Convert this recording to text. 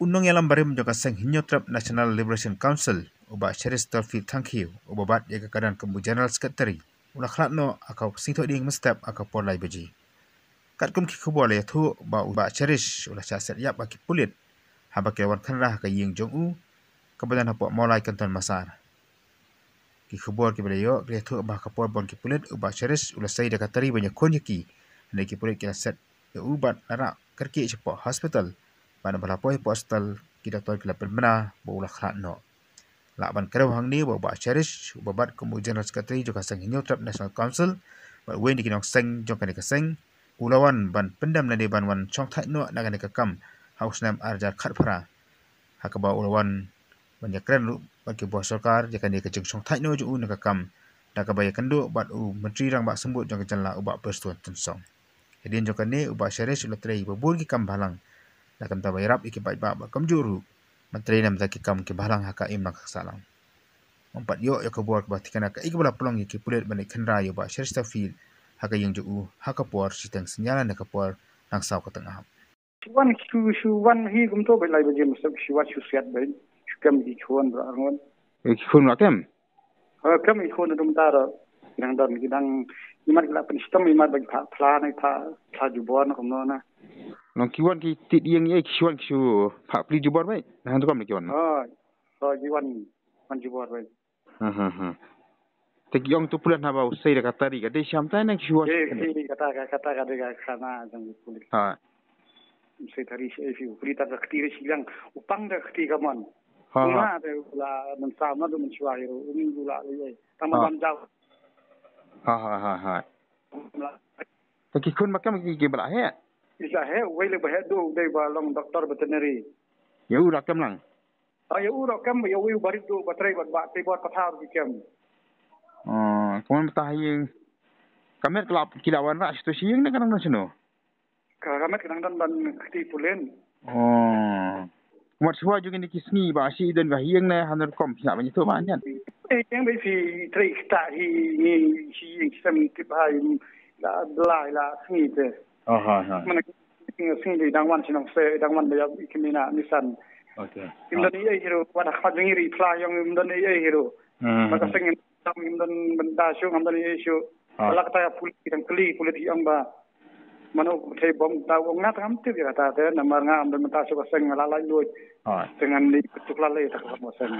unong yalam barim joka seng hinyotrap National Liberation Council uba Cheris Dolphy Thankiu uba bat ya kekadan kembu General Secretary. Ula khlat no akau singtho ding mestap akau por lai beji. Kat kum ki khubo le thu ba uba Cheris ula cha yap aki pulit. Haba ke wan khanra ka ying jong u kebadan hapo molai kanton masar. Ki khubo ki bele yo le thu ba ka bon ki pulit uba Cheris ula sai da katari banyak kon ki ne ki pulit ki set ubat ara kerki cepo hospital pada berlapoi postal kita tahu kita berbena bawa khrat no. Laban kerau hang ni cherish babat kemudian general secretary juga seng hinyo national council wen di kinong seng jong kani keseng. Ulawan ban pendam nadi ban wan chong thai no na kani kekam. House name arja khat phara hak bawa ulawan ban ban ke buah sarkar jika ni kejeng chong thai no ju na kekam. Dak kabaya kendu bat u menteri rang bak sembut jong kejan la ubak persetuan tensong. Jadi jong kani ubak cherish ulatri babur ki kam balang nak kanta bayarap iki baik baik kam juru. Menteri nam tak kam ke balang haka im nak salam. Empat yo yo ke buat batikan haka iki bala pelong iki pulit banik kendra yo ba shersta fil haka yang ju haka puar siteng senyalan nak puar nang saw ke tengah wan shu shu wan hi gum to belai baje musab shu wat shu siat bain kam di chuan ra ngon iki khun ra kem ha kam i khun dum tar nang dan gidang imat la pen sistem imat bagi phla nai pha pha ju bor na kom no na Nong kiwan ki tit yang ye kiwan ki su pak pli jubor bai. Nah tu kam ni kiwan. Oh, oh kiwan man jubor bai. Ha ha ha. Tek yong tu pulan haba usai dah kata ri kata siam tai nak kiwan. Eh, eh kata kata kata kata kana jang pulik. Ha. Usai tari si fi puli tak kati ri silang upang dah kati kaman. Ha ha. Nah, tu la men sama tu men chua hiru umi gula ye. Tama ban jauh. Ha ha ha ha. Tek kun makam ki ki bala he isa he wele ba he do de ba long doktor veterinary. Ya u rakam lang ah ya u rakam ya u bari do ba trai ba te ba patha ru kem oh kuman ta hayeng kamet kelap kilawan ra situ sieng ne kanang nasino kamet kanang dan ban ti pulen. Oh Mat suwa juga ni kisni ba si dan ba hieng na hanur kom. Sina ba nito ba nyan. Eh yang ba si trai sta hi ni si yang sam ti ba la la la sni te. Oh, ha, ha. Mana sing di dangwan sinong se dangwan dia kimina nisan. Okay. Imdan iya hero pada khajeng iri pla yang imdan iya hero. Maka sing tam imdan benda syu imdan iya syu. Ala kata puli yang keli puli yang ba. Mano te bom ta wong ngat kam tu kata te namar ngam dan menta syu sing lalai lu. Dengan di petuk lalai tak kamu sing.